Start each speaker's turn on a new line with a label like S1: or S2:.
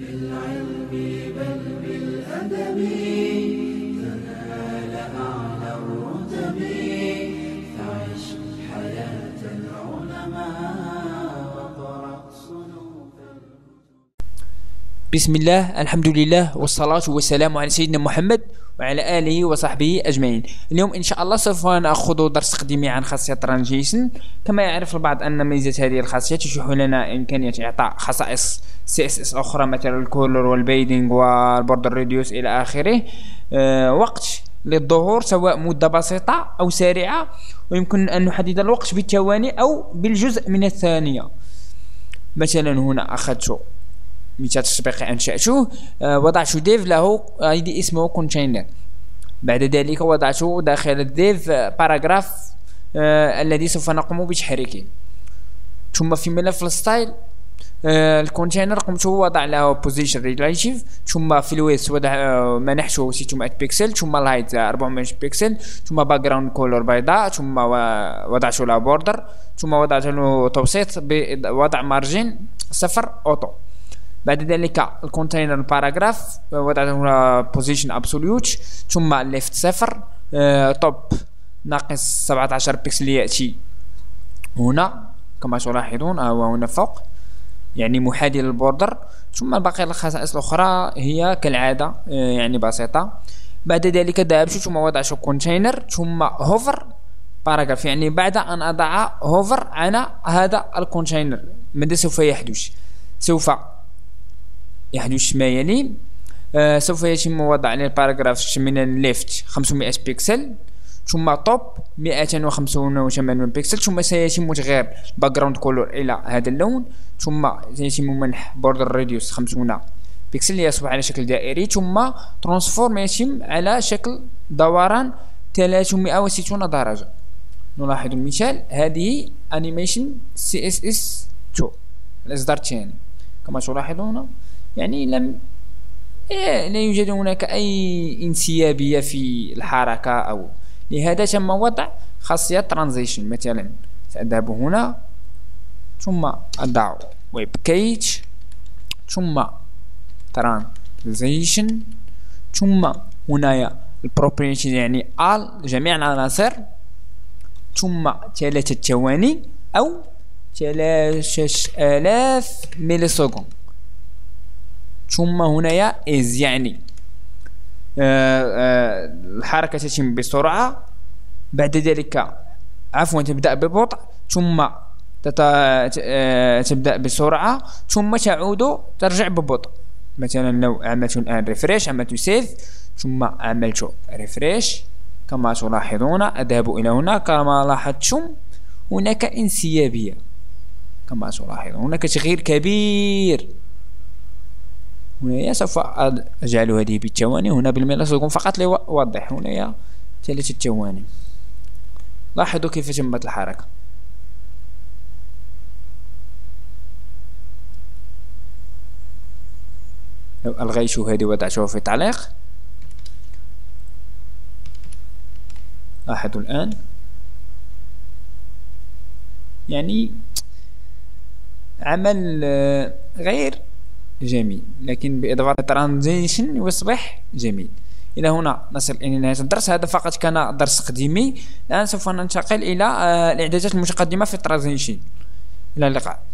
S1: بالعلم بل بالأدب تنال العلا
S2: بسم الله الحمد لله والصلاة والسلام على سيدنا محمد وعلى آله وصحبه أجمعين اليوم إن شاء الله سوف نأخذ درس تقديمي عن خاصية transition كما يعرف البعض أن ميزة هذه الخاصية تتيح لنا إمكانية إعطاء خصائص CSS أخرى مثل ال color وال padding وال border radius إلى آخره أه وقت للظهور سواء مدة بسيطة أو سريعة ويمكن أن نحدد الوقت بالثواني أو بالجزء من الثانية مثلا هنا أخذت مثال تطبيقي أنشأته آه، وضعت div له ID اسمه container بعد ذلك وضعت داخل ال div paragraph آه الذي سوف نقوم بتحريكه. ثم في ملف ال style آه ال container قمت وضع له position relative ثم في الويس وضع آه منحته 600 بكسل ثم height 400 بكسل ثم background color بيضاء ثم وضعت له border ثم وضعت له توسيط بوضع margin صفر auto بعد ذلك ال container paragraph وضعت هنا position absolute ثم left صفر top ناقص 17 بكسل يأتي هنا كما تلاحظون هو هنا فوق يعني محاذي لل border ثم باقي الخصائص الأخرى هي كالعادة يعني بسيطة. بعد ذلك ذهبت ثم وضعت container ثم hover paragraph يعني بعد أن أضع hover على هذا ال container ماذا سوف يحدث؟ سوف يحدث ما يلي آه سوف يتم وضع ال paragraph من ال left 500 بكسل ثم top 285 بكسل ثم سيتم تغيير background color إلى هذا اللون ثم سيتم منح border radius 50 بكسل ليصبح على شكل دائري ثم transform يتم على شكل دوران 360 درجة. نلاحظ المثال هذه animation CSS 2 الاصدار الثاني كما تلاحظون يعني لم إيه، لا يوجد هناك أي انسيابية في الحركة أو لهذا تم وضع خاصية transition مثلا سأذهب هنا ثم أضع webkit ثم transition ثم هنايا ال property يعني ال جميع العناصر ثم ثلاثة ثواني أو ثلاثة آلاف millisecond ثم هنايا ease يعني آه آه الحركة تتم بسرعة. بعد ذلك عفوا تبدأ ببطء ثم آه تبدأ بسرعة ثم تعود ترجع ببطء مثلا لو عملت الآن refresh عملت save ثم عملت refresh كما تلاحظون أذهب إلى هنا. كما لاحظتم هناك انسيابية. كما تلاحظون هناك تغيير كبير. هنا سوف أجعل هذه بالثواني هنا بالملي سيكون فقط لأوضح هنا ثلاثة ثواني لاحظوا كيف تمت الحركة. لو ألغيت هذه وضعتها في تعليق لاحظوا الآن. يعني عمل آه، غير جميل. لكن بإضافة ترانزيشن يصبح جميل. إلى هنا نصل إلى نهاية الدرس. هذا فقط كان درس تقديمي الآن سوف ننتقل إلى آه، الإعدادات المتقدمة في الترانزيشن. إلى اللقاء.